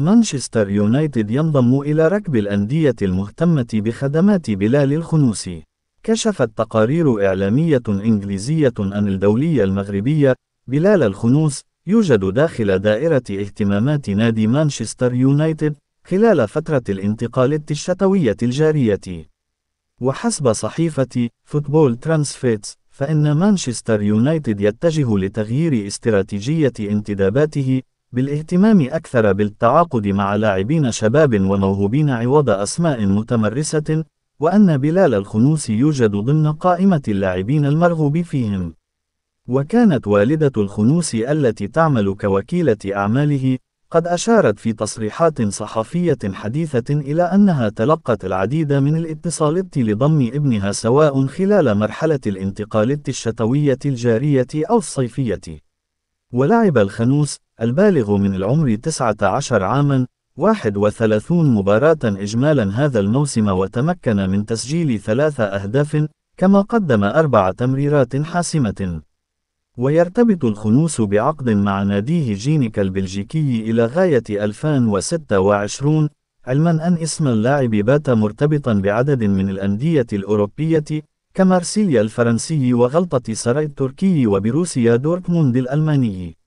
مانشستر يونايتد ينضم إلى ركب الأندية المهتمة بخدمات بلال الخنوس. كشفت تقارير إعلامية إنجليزية أن الدولية المغربية، بلال الخنوس، يوجد داخل دائرة اهتمامات نادي مانشستر يونايتد، خلال فترة الانتقالات الشتوية الجارية. وحسب صحيفة Football Transfers، فإن مانشستر يونايتد يتجه لتغيير استراتيجية انتداباته، بالاهتمام أكثر بالتعاقد مع لاعبين شباب وموهوبين عوض أسماء متمرسة، وأن بلال الخنوس يوجد ضمن قائمة اللاعبين المرغوب فيهم. وكانت والدة الخنوس التي تعمل كوكيلة أعماله، قد أشارت في تصريحات صحفية حديثة إلى أنها تلقت العديد من الاتصالات لضم ابنها سواء خلال مرحلة الانتقالات الشتوية الجارية أو الصيفية. ولعب الخنوس، البالغ من العمر 19 عامًا، 31 مباراة إجمالا هذا الموسم وتمكن من تسجيل ثلاث أهداف، كما قدم أربع تمريرات حاسمة. ويرتبط الخنوس بعقد مع ناديه جينيك البلجيكي إلى غاية 2026 علما أن اسم اللاعب بات مرتبطا بعدد من الأندية الأوروبية كمارسيليا الفرنسي وغلطة سراي التركي وبروسيا دورتموند الألماني.